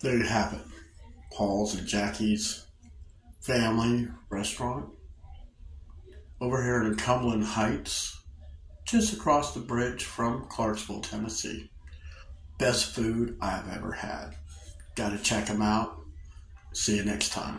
There you have it. Paul's and Jackie's family restaurant over here in Cumberland Heights, just across the bridge from Clarksville, Tennessee. Best food I've ever had. Got to check them out. See you next time.